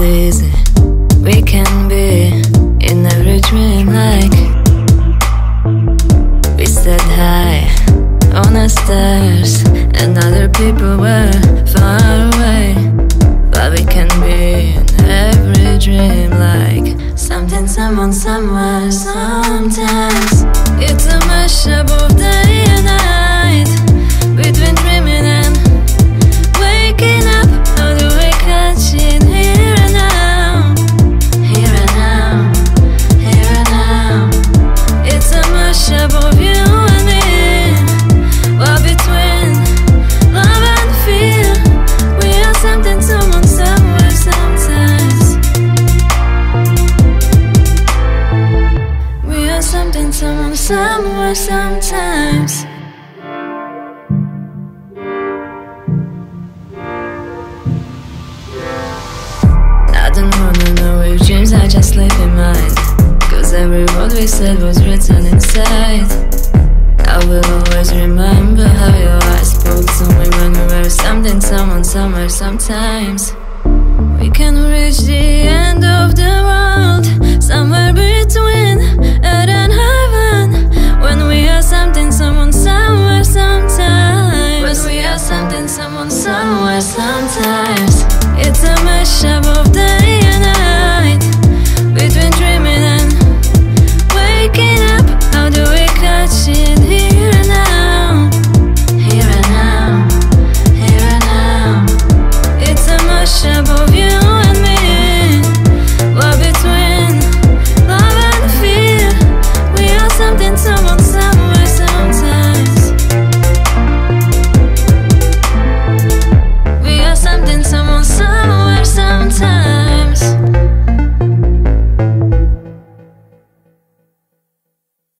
We can be in every dream like We stood high on the stairs And other people were far away. But we can be in every dream like Something, someone, somewhere, sometimes. It's a mashup of day someone, somewhere, sometimes. I don't wanna know if dreams are just sleeping mind Cause every word we said was written inside. I will always remember how your eyes spoke to me when we were something, someone, somewhere, sometimes. We can reach the sometimes. It's a mashup of the